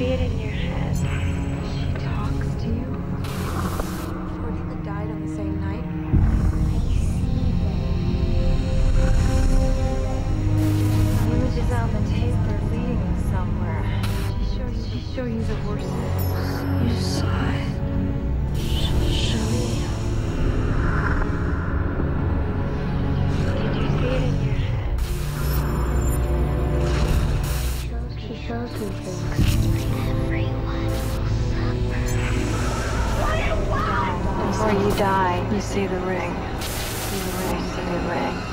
see it in your head? She talks to you? Cordelia died on the same night? I see Images on the tape are leading us somewhere. She showed, she showed you the horses. Things. Before you die, you see the ring. Ring. See the ring.